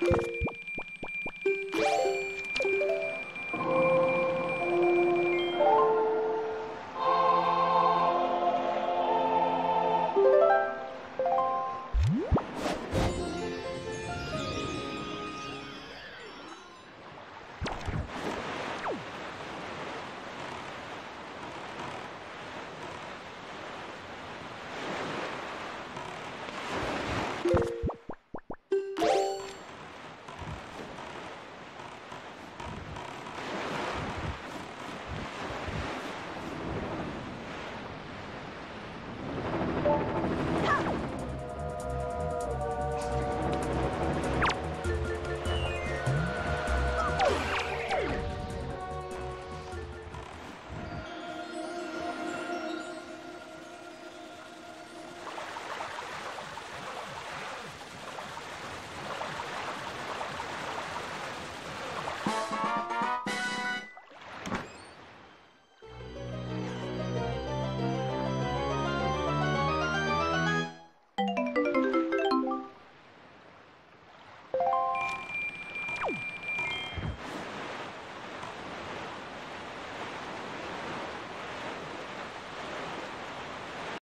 you